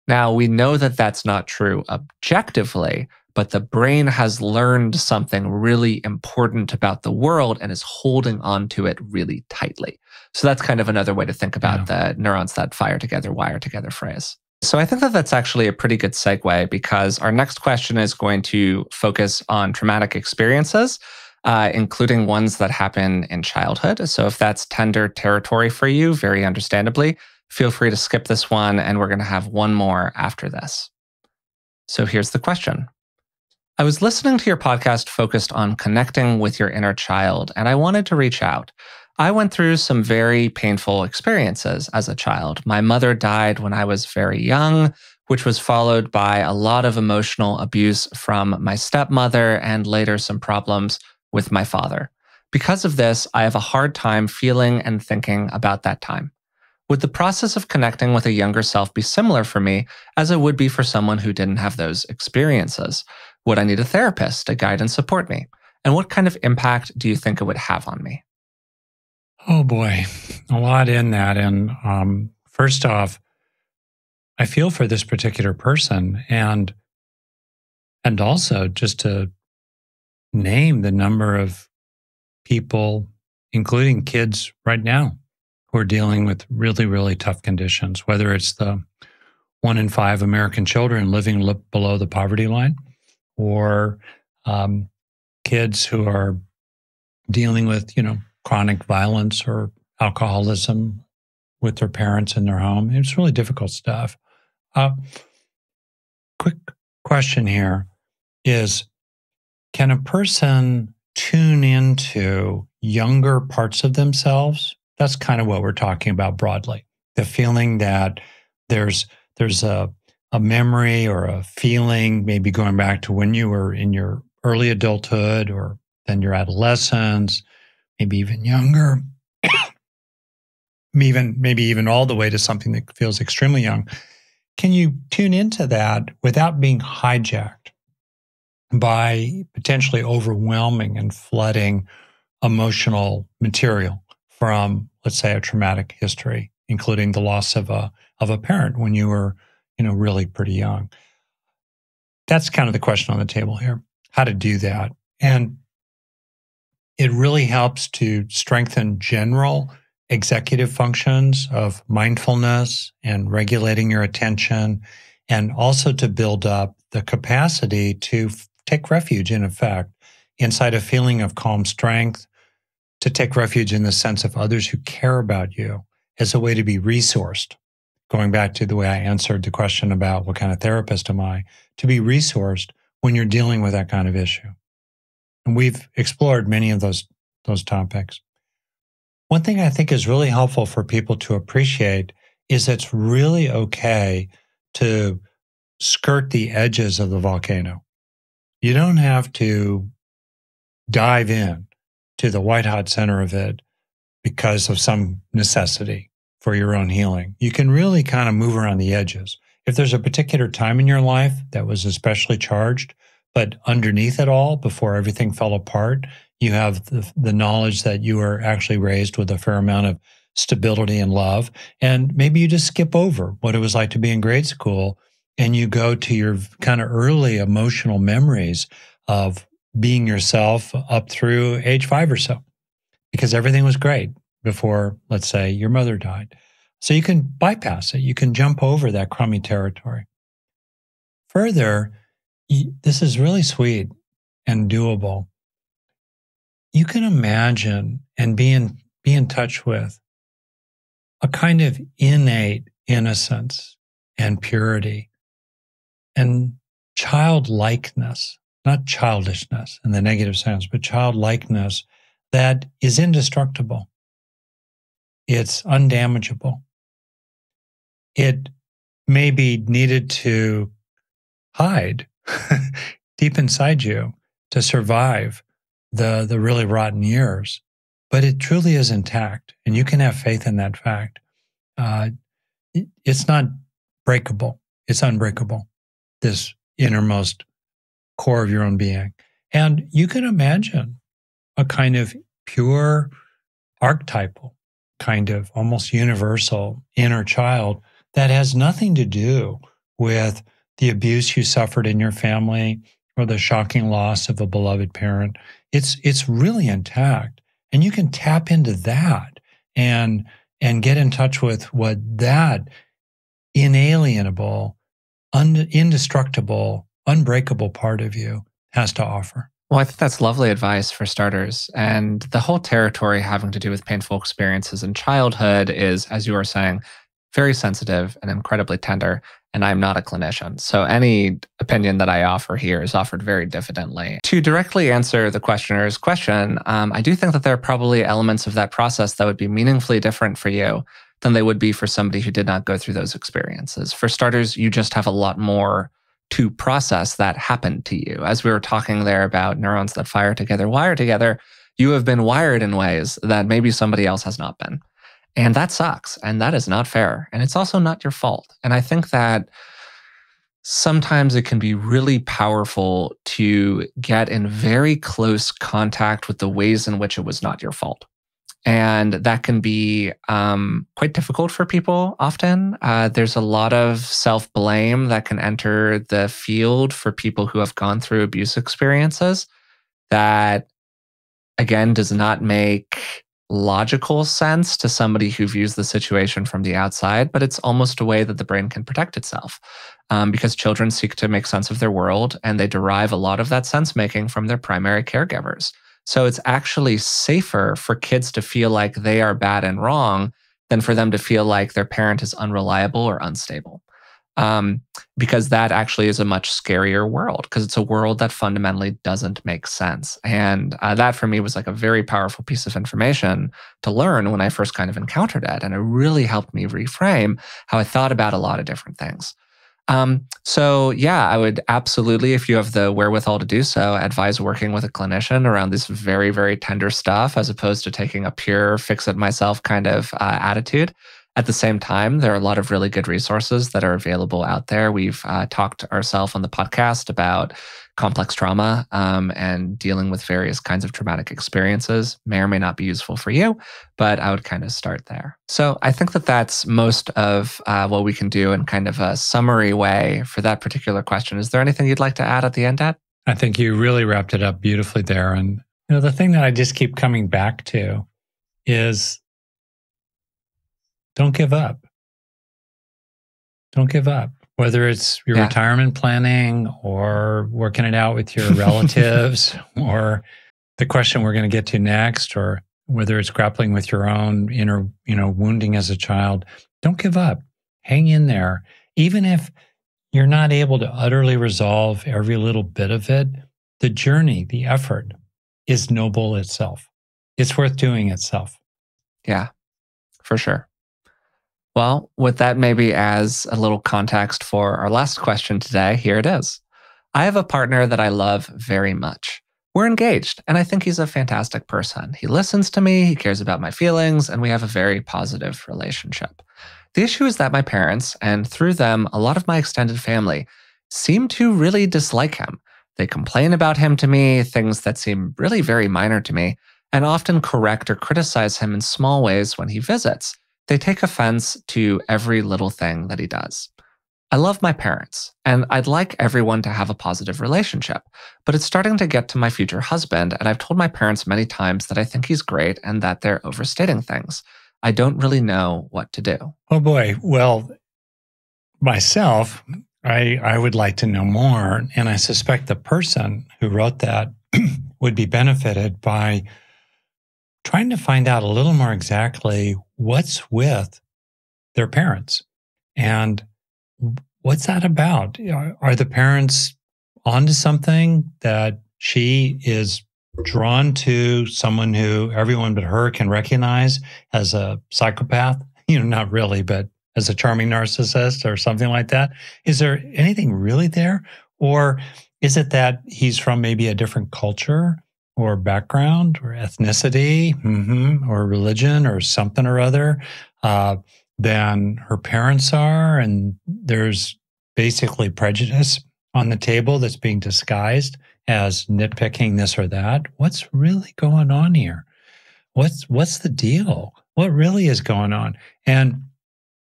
Now, we know that that's not true objectively, but the brain has learned something really important about the world and is holding on to it really tightly. So that's kind of another way to think about yeah. the neurons that fire together, wire together phrase. So I think that that's actually a pretty good segue because our next question is going to focus on traumatic experiences, uh, including ones that happen in childhood. So if that's tender territory for you, very understandably, feel free to skip this one and we're going to have one more after this. So here's the question. I was listening to your podcast focused on connecting with your inner child, and I wanted to reach out. I went through some very painful experiences as a child. My mother died when I was very young, which was followed by a lot of emotional abuse from my stepmother and later some problems with my father. Because of this, I have a hard time feeling and thinking about that time. Would the process of connecting with a younger self be similar for me as it would be for someone who didn't have those experiences? Would I need a therapist to guide and support me? And what kind of impact do you think it would have on me? Oh boy, a lot in that. And um, first off, I feel for this particular person and and also just to name the number of people, including kids right now, who are dealing with really, really tough conditions, whether it's the one in five American children living below the poverty line or um, kids who are dealing with, you know, chronic violence or alcoholism with their parents in their home. It's really difficult stuff. Uh, quick question here is can a person tune into younger parts of themselves? That's kind of what we're talking about broadly. The feeling that there's there's a a memory or a feeling, maybe going back to when you were in your early adulthood or then your adolescence, maybe even younger, even maybe even all the way to something that feels extremely young. Can you tune into that without being hijacked by potentially overwhelming and flooding emotional material from, let's say, a traumatic history, including the loss of a of a parent when you were, you know, really pretty young? That's kind of the question on the table here. How to do that. And it really helps to strengthen general executive functions of mindfulness and regulating your attention, and also to build up the capacity to take refuge, in effect, inside a feeling of calm strength, to take refuge in the sense of others who care about you as a way to be resourced. Going back to the way I answered the question about what kind of therapist am I, to be resourced when you're dealing with that kind of issue. And we've explored many of those, those topics. One thing I think is really helpful for people to appreciate is it's really okay to skirt the edges of the volcano. You don't have to dive in to the white hot center of it because of some necessity for your own healing. You can really kind of move around the edges. If there's a particular time in your life that was especially charged, but underneath it all, before everything fell apart, you have the, the knowledge that you were actually raised with a fair amount of stability and love. And maybe you just skip over what it was like to be in grade school and you go to your kind of early emotional memories of being yourself up through age five or so, because everything was great before, let's say, your mother died. So you can bypass it. You can jump over that crummy territory. Further, this is really sweet and doable you can imagine and be in, be in touch with a kind of innate innocence and purity and childlikeness, not childishness in the negative sense, but childlikeness that is indestructible. It's undamageable. It may be needed to hide deep inside you to survive the the really rotten years, but it truly is intact, and you can have faith in that fact. Uh, it's not breakable; it's unbreakable. This innermost core of your own being, and you can imagine a kind of pure, archetypal, kind of almost universal inner child that has nothing to do with the abuse you suffered in your family or the shocking loss of a beloved parent. It's it's really intact. And you can tap into that and and get in touch with what that inalienable un, indestructible unbreakable part of you has to offer well i think that's lovely advice for starters and the whole territory having to do with painful experiences in childhood is as you were saying very sensitive and incredibly tender and I'm not a clinician. So any opinion that I offer here is offered very diffidently. To directly answer the questioner's question, um, I do think that there are probably elements of that process that would be meaningfully different for you than they would be for somebody who did not go through those experiences. For starters, you just have a lot more to process that happened to you. As we were talking there about neurons that fire together, wire together, you have been wired in ways that maybe somebody else has not been. And that sucks. And that is not fair. And it's also not your fault. And I think that sometimes it can be really powerful to get in very close contact with the ways in which it was not your fault. And that can be um, quite difficult for people often. Uh, there's a lot of self blame that can enter the field for people who have gone through abuse experiences that, again, does not make logical sense to somebody who views the situation from the outside, but it's almost a way that the brain can protect itself um, because children seek to make sense of their world and they derive a lot of that sense making from their primary caregivers. So it's actually safer for kids to feel like they are bad and wrong than for them to feel like their parent is unreliable or unstable um, because that actually is a much scarier world because it's a world that fundamentally doesn't make sense. And uh, that for me was like a very powerful piece of information to learn when I first kind of encountered it. And it really helped me reframe how I thought about a lot of different things. Um, so yeah, I would absolutely, if you have the wherewithal to do so, advise working with a clinician around this very, very tender stuff, as opposed to taking a pure fix it myself kind of uh, attitude. At the same time, there are a lot of really good resources that are available out there. We've uh, talked ourselves on the podcast about complex trauma um, and dealing with various kinds of traumatic experiences. May or may not be useful for you, but I would kind of start there. So I think that that's most of uh, what we can do in kind of a summary way for that particular question. Is there anything you'd like to add at the end, Ed? I think you really wrapped it up beautifully there. And you know, the thing that I just keep coming back to is don't give up. Don't give up. Whether it's your yeah. retirement planning or working it out with your relatives or the question we're going to get to next or whether it's grappling with your own inner, you know, wounding as a child, don't give up. Hang in there. Even if you're not able to utterly resolve every little bit of it, the journey, the effort is noble itself. It's worth doing itself. Yeah, for sure. Well, with that maybe as a little context for our last question today, here it is. I have a partner that I love very much. We're engaged, and I think he's a fantastic person. He listens to me, he cares about my feelings, and we have a very positive relationship. The issue is that my parents, and through them, a lot of my extended family, seem to really dislike him. They complain about him to me, things that seem really very minor to me, and often correct or criticize him in small ways when he visits. They take offense to every little thing that he does. I love my parents, and I'd like everyone to have a positive relationship, but it's starting to get to my future husband, and I've told my parents many times that I think he's great and that they're overstating things. I don't really know what to do. Oh boy. Well, myself, I, I would like to know more. And I suspect the person who wrote that would be benefited by trying to find out a little more exactly what's with their parents and what's that about? Are the parents onto something that she is drawn to someone who everyone but her can recognize as a psychopath? You know, not really, but as a charming narcissist or something like that. Is there anything really there? Or is it that he's from maybe a different culture or background or ethnicity mm-hmm, or religion or something or other uh, than her parents are. And there's basically prejudice on the table that's being disguised as nitpicking this or that. What's really going on here? What's what's the deal? What really is going on? And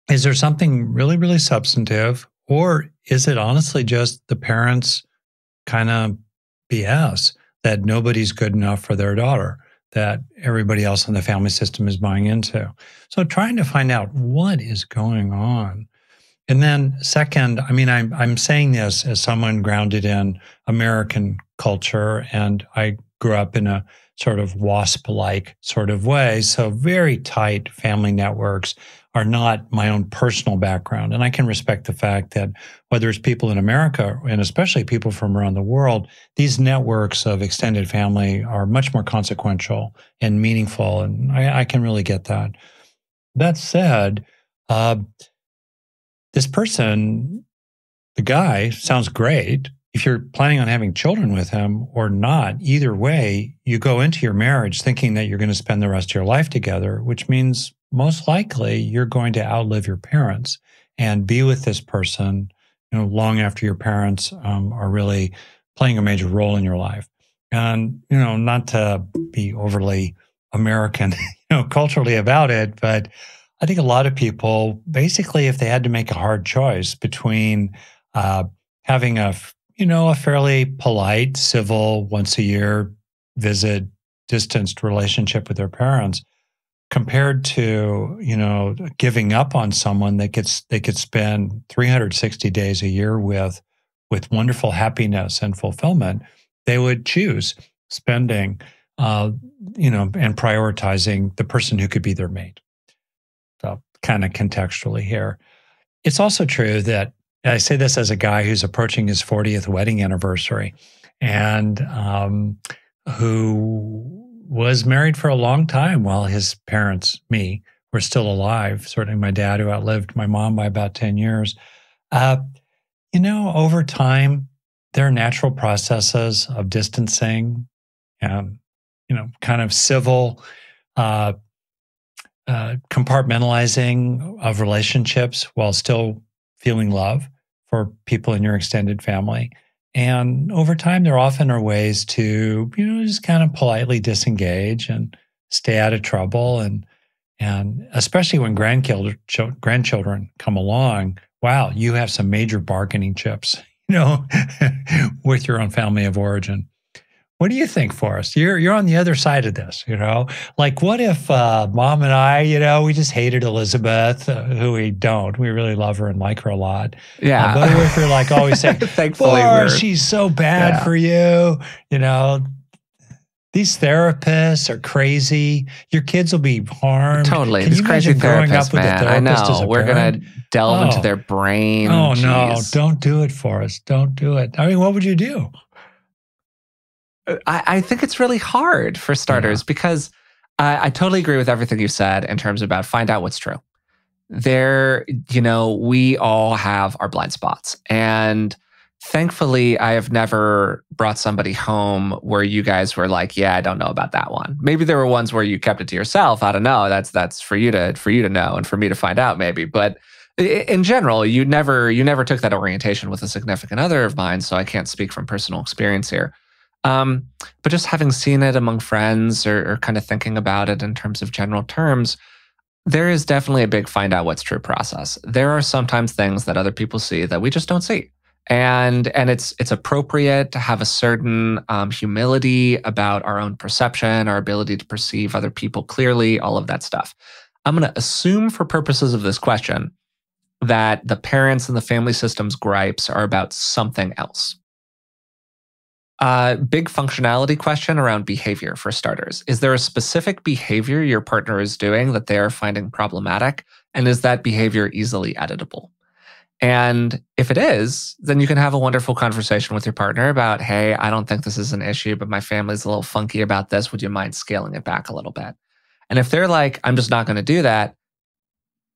is there something really, really substantive? Or is it honestly just the parents kind of BS? That nobody's good enough for their daughter that everybody else in the family system is buying into. So trying to find out what is going on. And then second, I mean, I'm, I'm saying this as someone grounded in American culture and I grew up in a sort of wasp like sort of way. So very tight family networks are not my own personal background. And I can respect the fact that whether it's people in America and especially people from around the world, these networks of extended family are much more consequential and meaningful. And I, I can really get that. That said, uh, this person, the guy, sounds great. If you're planning on having children with him or not, either way, you go into your marriage thinking that you're going to spend the rest of your life together, which means most likely you're going to outlive your parents and be with this person you know long after your parents um, are really playing a major role in your life. And you know not to be overly american you know, culturally about it, but I think a lot of people, basically, if they had to make a hard choice between uh, having a, you know, a fairly polite, civil, once a year visit, distanced relationship with their parents, compared to you know giving up on someone that gets they could spend 360 days a year with with wonderful happiness and fulfillment they would choose spending uh, you know and prioritizing the person who could be their mate. So kind of contextually here. It's also true that i say this as a guy who's approaching his 40th wedding anniversary and um, who was married for a long time while his parents, me, were still alive. Certainly, my dad, who outlived my mom by about 10 years. Uh, you know, over time, there are natural processes of distancing and, you know, kind of civil uh, uh, compartmentalizing of relationships while still feeling love for people in your extended family. And over time, there often are ways to, you know, just kind of politely disengage and stay out of trouble. And, and especially when grandchildren, grandchildren come along, wow, you have some major bargaining chips, you know, with your own family of origin. What do you think, Forrest? You're you're on the other side of this, you know. Like, what if uh, mom and I, you know, we just hated Elizabeth, uh, who we don't. We really love her and like her a lot. Yeah. Uh, but if we're like always saying, thankfully, she's so bad yeah. for you, you know. These therapists are crazy. Your kids will be harmed. Totally, Can these crazy therapists, man. I know. We're gonna delve oh. into their brain. Oh Jeez. no! Don't do it for us. Don't do it. I mean, what would you do? I, I think it's really hard for starters yeah. because I, I totally agree with everything you said in terms about find out what's true. There, you know, we all have our blind spots. And thankfully, I have never brought somebody home where you guys were like, yeah, I don't know about that one. Maybe there were ones where you kept it to yourself. I don't know. That's that's for you to for you to know and for me to find out maybe. But in general, you never you never took that orientation with a significant other of mine, so I can't speak from personal experience here. Um, but just having seen it among friends or, or kind of thinking about it in terms of general terms, there is definitely a big find out what's true process. There are sometimes things that other people see that we just don't see. And and it's it's appropriate to have a certain um, humility about our own perception, our ability to perceive other people clearly, all of that stuff. I'm going to assume, for purposes of this question, that the parents and the family system's gripes are about something else. Uh, big functionality question around behavior for starters. Is there a specific behavior your partner is doing that they are finding problematic? And is that behavior easily editable? And if it is, then you can have a wonderful conversation with your partner about, hey, I don't think this is an issue, but my family's a little funky about this. Would you mind scaling it back a little bit? And if they're like, I'm just not going to do that,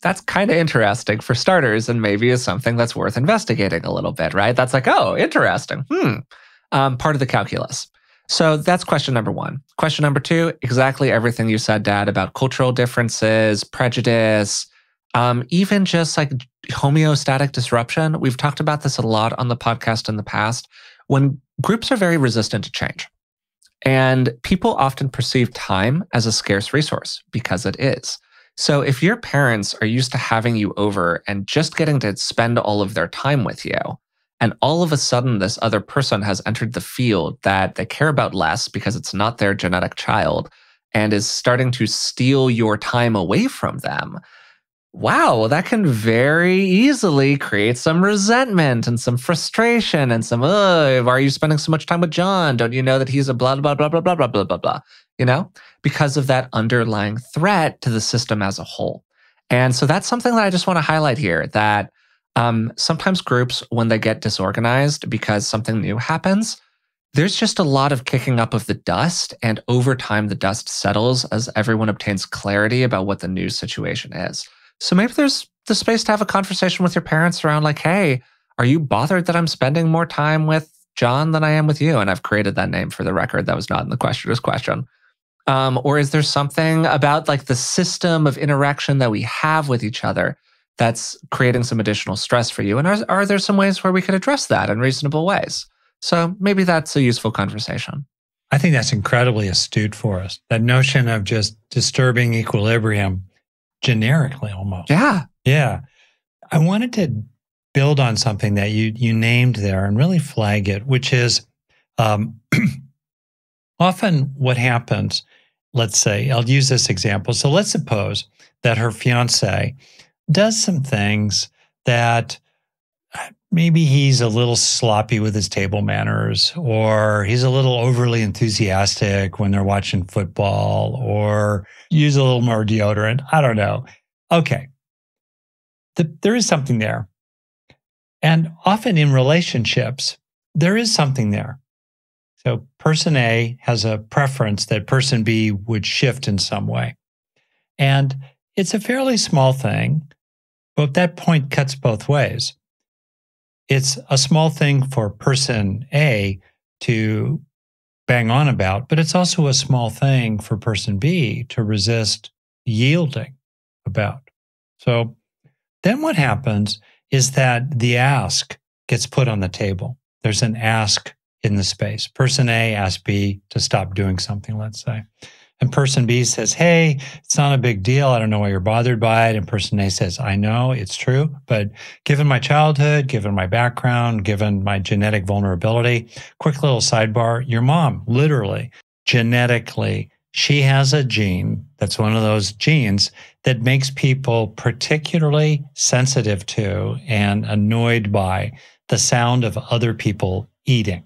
that's kind of interesting for starters and maybe is something that's worth investigating a little bit, right? That's like, oh, interesting. Hmm um, part of the calculus. So that's question number one. Question number two exactly everything you said, Dad, about cultural differences, prejudice, um, even just like homeostatic disruption. We've talked about this a lot on the podcast in the past. When groups are very resistant to change, and people often perceive time as a scarce resource because it is. So if your parents are used to having you over and just getting to spend all of their time with you, and all of a sudden, this other person has entered the field that they care about less because it's not their genetic child and is starting to steal your time away from them. Wow, that can very easily create some resentment and some frustration and some, oh, why are you spending so much time with John? Don't you know that he's a blah, blah, blah, blah, blah, blah, blah, blah, blah, you know, because of that underlying threat to the system as a whole. And so that's something that I just want to highlight here that um, sometimes groups, when they get disorganized because something new happens, there's just a lot of kicking up of the dust. And over time, the dust settles as everyone obtains clarity about what the new situation is. So maybe there's the space to have a conversation with your parents around, like, hey, are you bothered that I'm spending more time with John than I am with you? And I've created that name for the record. That was not in the questioner's question. Um, or is there something about like the system of interaction that we have with each other that's creating some additional stress for you? And are, are there some ways where we could address that in reasonable ways? So maybe that's a useful conversation. I think that's incredibly astute Forrest. That notion of just disturbing equilibrium generically almost. Yeah. Yeah. I wanted to build on something that you you named there and really flag it, which is um, often what happens. Let's say I'll use this example. So let's suppose that her fiance does some things that uh, maybe he's a little sloppy with his table manners, or he's a little overly enthusiastic when they're watching football, or use a little more deodorant. I don't know. Okay. The, there is something there. And often in relationships, there is something there. So person A has a preference that person B would shift in some way. And it's a fairly small thing, but that point cuts both ways it's a small thing for person A to bang on about, but it's also a small thing for person B to resist yielding about. So then what happens is that the ask gets put on the table. There's an ask in the space. Person A asks B to stop doing something, let's say. And person B says, Hey, it's not a big deal. I don't know why you're bothered by it. And person A says, I know it's true, but given my childhood, given my background, given my genetic vulnerability, quick little sidebar your mom, literally, genetically, she has a gene that's one of those genes that makes people particularly sensitive to and annoyed by the sound of other people eating.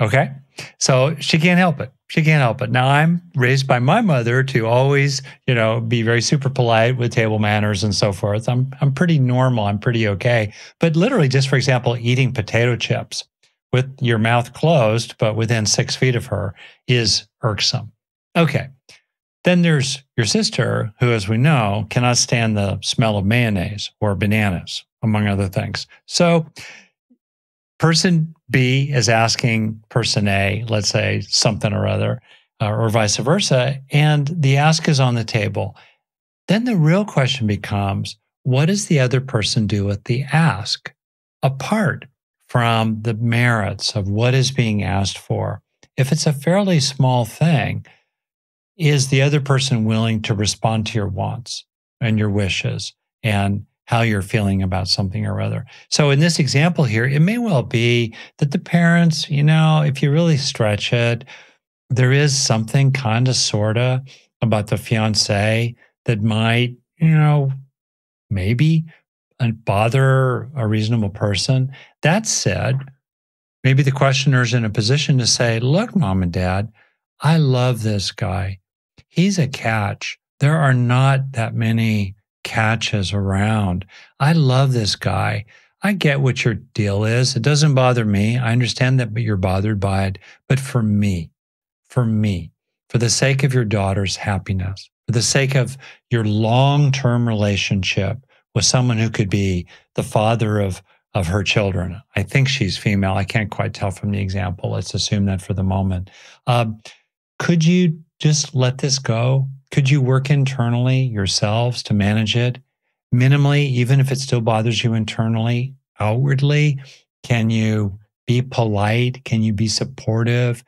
Okay. So she can't help it. She can't help it. Now I'm raised by my mother to always, you know, be very super polite with table manners and so forth. I'm I'm pretty normal. I'm pretty okay. But literally, just for example, eating potato chips with your mouth closed, but within six feet of her is irksome. Okay. Then there's your sister, who, as we know, cannot stand the smell of mayonnaise or bananas, among other things. So person B is asking person A, let's say something or other, uh, or vice versa, and the ask is on the table. Then the real question becomes what does the other person do with the ask apart from the merits of what is being asked for? If it's a fairly small thing, is the other person willing to respond to your wants and your wishes and how you're feeling about something or other. So in this example here, it may well be that the parents, you know, if you really stretch it, there is something kind of sort of about the fiance that might, you know, maybe uh, bother a reasonable person. That said, maybe the questioner's in a position to say, look, mom and dad, I love this guy. He's a catch. There are not that many catches around. I love this guy. I get what your deal is. It doesn't bother me. I understand that but you're bothered by it. But for me, for me, for the sake of your daughter's happiness, for the sake of your long term relationship with someone who could be the father of, of her children. I think she's female. I can't quite tell from the example. Let's assume that for the moment. Um, could you just let this go? Could you work internally yourselves to manage it? Minimally, even if it still bothers you internally, outwardly, can you be polite? Can you be supportive?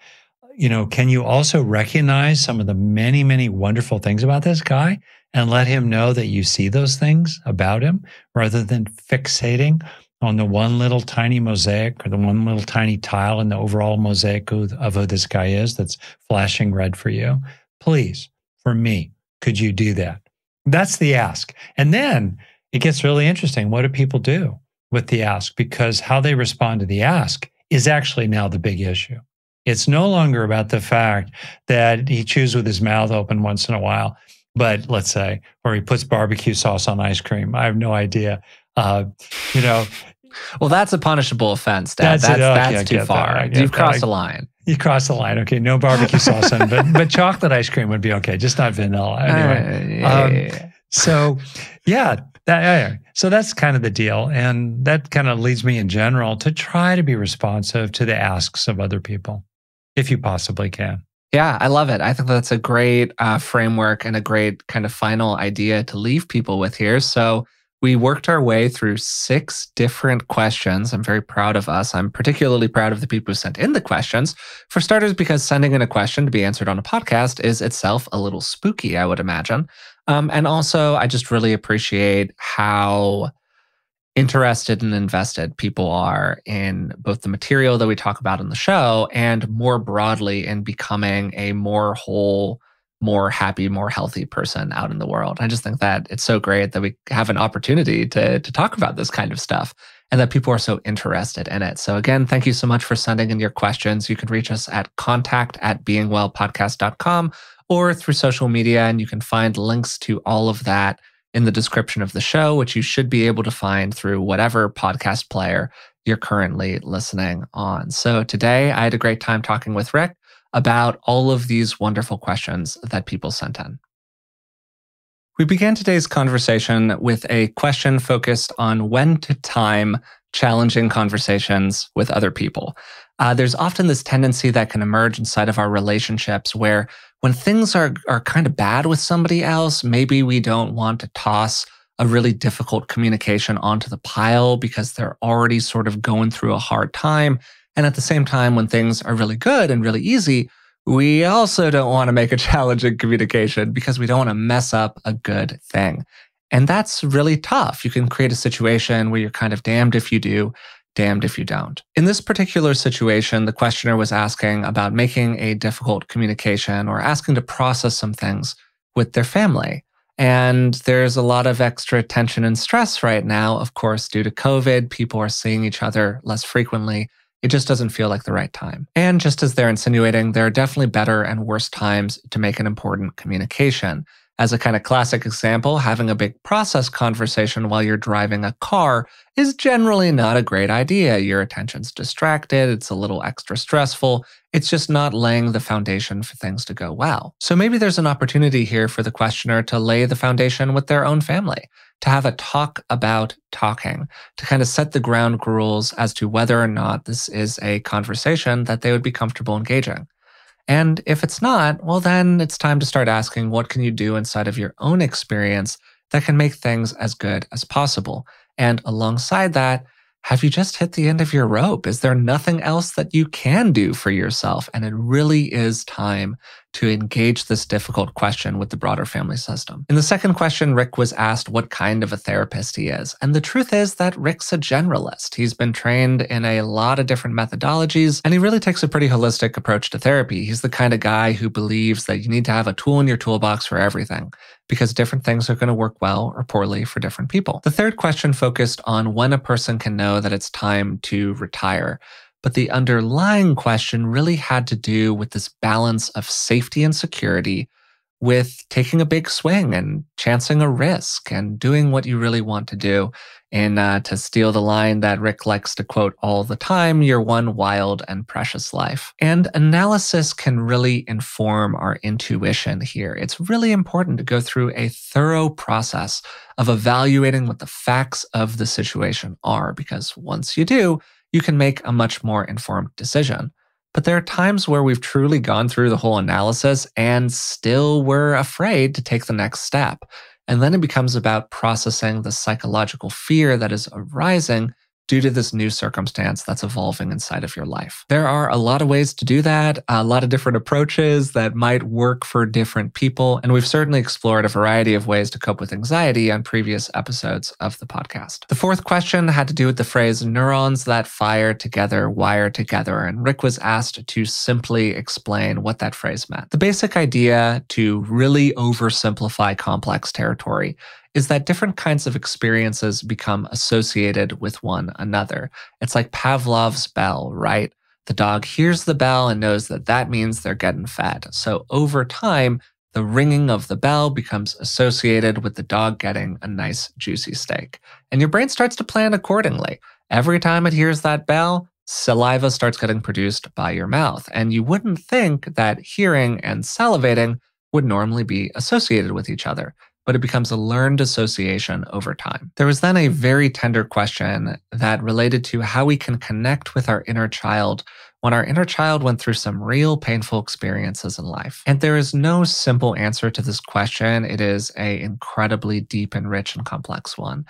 You know, can you also recognize some of the many, many wonderful things about this guy and let him know that you see those things about him rather than fixating on the one little tiny mosaic or the one little tiny tile in the overall mosaic of, who this guy is that's flashing red for you? Please for me. Could you do that? That's the ask. And then it gets really interesting. What do people do with the ask? Because how they respond to the ask is actually now the big issue. It's no longer about the fact that he chews with his mouth open once in a while, but let's say, or he puts barbecue sauce on ice cream. I have no idea. Uh, you know, well, that's a punishable offense, Dad. That's, that's, okay, that's too far. You've crossed the line. You cross the line. Okay, no barbecue sauce on, but but chocolate ice cream would be okay, just not vanilla. Anyway, uh, yeah, um, yeah, so yeah, that, yeah, so that's kind of the deal, and that kind of leads me in general to try to be responsive to the asks of other people, if you possibly can. Yeah, I love it. I think that's a great uh, framework and a great kind of final idea to leave people with here. So We worked our way through six different questions. I'm very proud of us. I'm particularly proud of the people who sent in the questions. For starters, because sending in a question to be answered on a podcast is itself a little spooky, I would imagine. Um, and also, I just really appreciate how interested and invested people are in both the material that we talk about in the show and more broadly in becoming a more whole, more happy, more healthy person out in the world. I just think that it's so great that we have an opportunity to, to talk about this kind of stuff and that people are so interested in it. So again, thank you so much for sending in your questions. You can reach us at contact at beingwellpodcast.com or through social media, and you can find links to all of that in the description of the show, which you should be able to find through whatever podcast player you're currently listening on. So today I had a great time talking with Rick about all of these wonderful questions that people sent in. We began today's conversation with a question focused on when to time challenging conversations with other people. Uh, there's often this tendency that can emerge inside of our relationships where when things are, are kind of bad with somebody else, maybe we don't want to toss a really difficult communication onto the pile because they're already sort of going through a hard time. And at the same time, when things are really good and really easy, we also don't want to make a challenging communication because we don't want to mess up a good thing. And that's really tough. You can create a situation where you're kind of damned if you do, damned if you don't. In this particular situation, the questioner was asking about making a difficult communication or asking to process some things with their family. And there's a lot of extra tension and stress right now. Of course, due to COVID, people are seeing each other less frequently. It just doesn't feel like the right time. And just as they're insinuating, there are definitely better and worse times to make an important communication. As a kind of classic example, having a big process conversation while you're driving a car is generally not a great idea. Your attention's distracted, it's a little extra stressful. It's just not laying the foundation for things to go well. So maybe there's an opportunity here for the questioner to lay the foundation with their own family, to have a talk about talking, to kind of set the ground rules as to whether or not this is a conversation that they would be comfortable engaging. And if it's not, well, then it's time to start asking what can you do inside of your own experience that can make things as good as possible? And alongside that, have you just hit the end of your rope? Is there nothing else that you can do for yourself? And it really is time to engage this difficult question with the broader family system. In the second question, Rick was asked what kind of a therapist he is. And the truth is that Rick's a generalist. He's been trained in a lot of different methodologies, and he really takes a pretty holistic approach to therapy. He's the kind of guy who believes that you need to have a tool in your toolbox for everything because different things are going to work well or poorly for different people. The third question focused on when a person can know that it's time to retire. But the underlying question really had to do with this balance of safety and security with taking a big swing and chancing a risk and doing what you really want to do. And uh, to steal the line that Rick likes to quote all the time, your one wild and precious life. And analysis can really inform our intuition here. It's really important to go through a thorough process of evaluating what the facts of the situation are, because once you do, you can make a much more informed decision. But there are times where we've truly gone through the whole analysis and still we're afraid to take the next step. And then it becomes about processing the psychological fear that is arising due to this new circumstance that's evolving inside of your life. There are a lot of ways to do that, a lot of different approaches that might work for different people. And we've certainly explored a variety of ways to cope with anxiety on previous episodes of the podcast. The fourth question had to do with the phrase neurons that fire together wire together. And Rick was asked to simply explain what that phrase meant. The basic idea to really oversimplify complex territory is that different kinds of experiences become associated with one another. It's like Pavlov's bell, right? The dog hears the bell and knows that that means they're getting fed. So over time, the ringing of the bell becomes associated with the dog getting a nice juicy steak. And your brain starts to plan accordingly. Every time it hears that bell, saliva starts getting produced by your mouth. And you wouldn't think that hearing and salivating would normally be associated with each other. But it becomes a learned association over time. There was then a very tender question that related to how we can connect with our inner child when our inner child went through some real painful experiences in life. And there is no simple answer to this question. It is a incredibly deep and rich and complex one.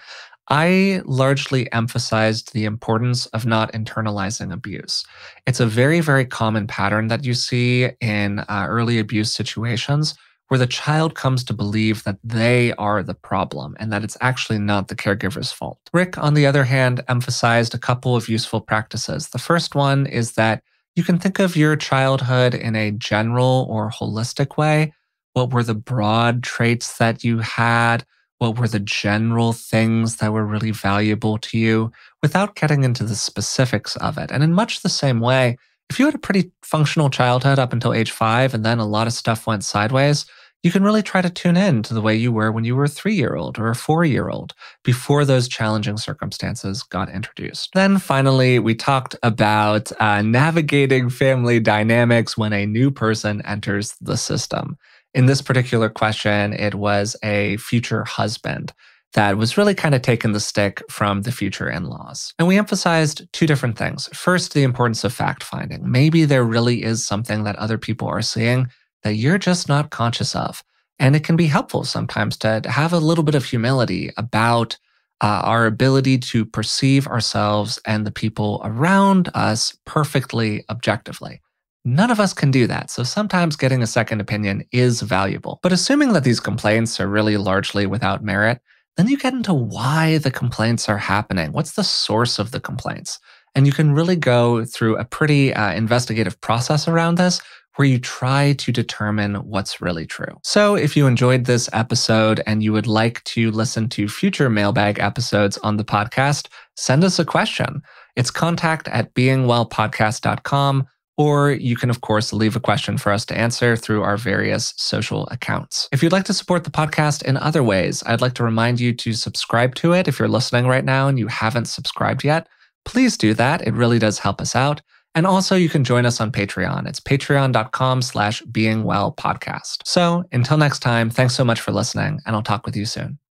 I largely emphasized the importance of not internalizing abuse. It's a very, very common pattern that you see in uh, early abuse situations where the child comes to believe that they are the problem and that it's actually not the caregiver's fault. Rick, on the other hand, emphasized a couple of useful practices. The first one is that you can think of your childhood in a general or holistic way. What were the broad traits that you had? What were the general things that were really valuable to you without getting into the specifics of it? And in much the same way, if you had a pretty functional childhood up until age five and then a lot of stuff went sideways, you can really try to tune in to the way you were when you were a three year old or a four year old before those challenging circumstances got introduced. Then finally, we talked about uh, navigating family dynamics when a new person enters the system. In this particular question, it was a future husband that was really kind of taking the stick from the future in laws. And we emphasized two different things. First, the importance of fact finding. Maybe there really is something that other people are seeing that you're just not conscious of. And it can be helpful sometimes to have a little bit of humility about uh, our ability to perceive ourselves and the people around us perfectly objectively. None of us can do that, so sometimes getting a second opinion is valuable. But assuming that these complaints are really largely without merit, then you get into why the complaints are happening. What's the source of the complaints? And you can really go through a pretty uh, investigative process around this where you try to determine what's really true. So, if you enjoyed this episode and you would like to listen to future mailbag episodes on the podcast, send us a question. It's contact at beingwellpodcast.com, or you can, of course, leave a question for us to answer through our various social accounts. If you'd like to support the podcast in other ways, I'd like to remind you to subscribe to it. If you're listening right now and you haven't subscribed yet, please do that. It really does help us out. And also you can join us on Patreon. It's patreon.com slash beingwellpodcast. So until next time, thanks so much for listening and I'll talk with you soon.